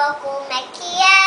beaucoup maquillage.